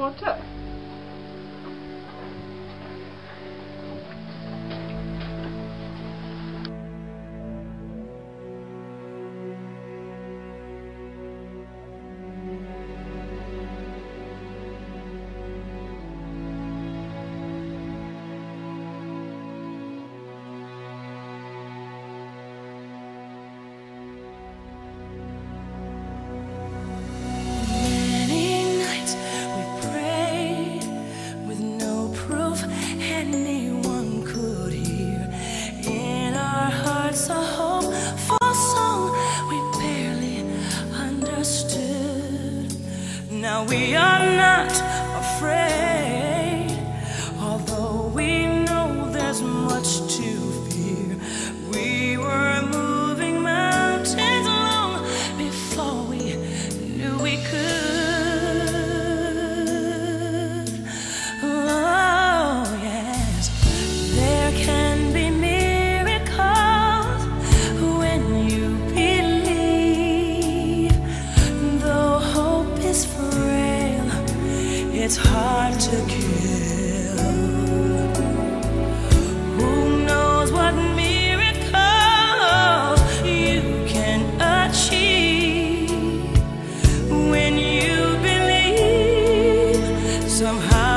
Quartet. Now we are not afraid, it's hard to kill. Who knows what miracles you can achieve when you believe? Somehow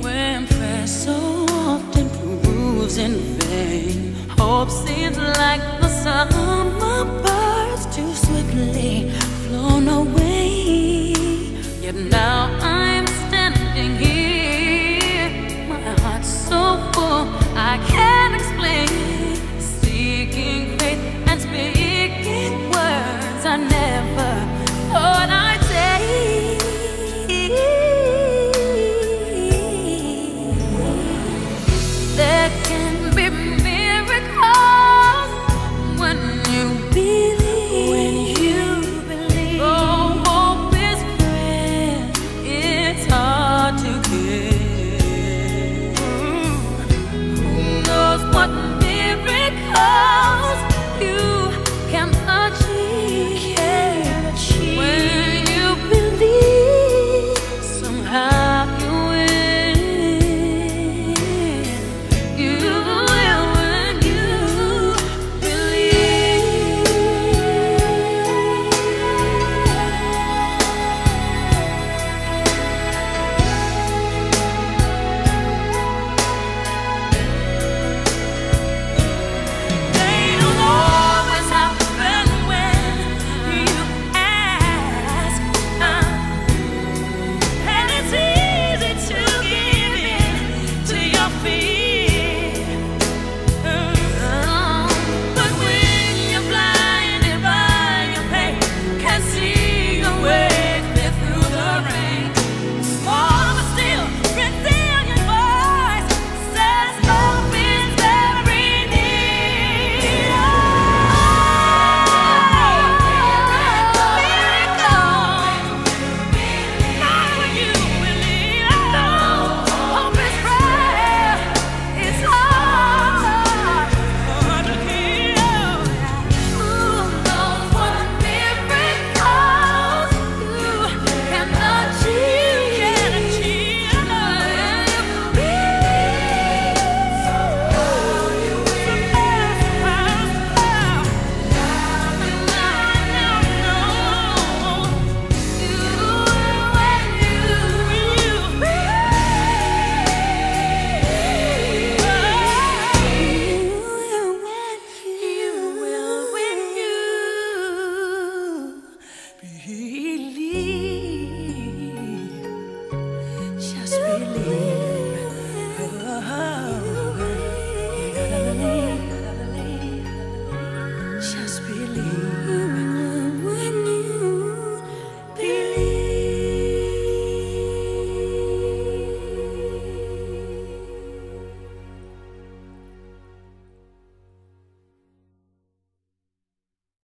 when prayer so often proves in vain, hope seems like the summer birds too swiftly flown away. Yet now I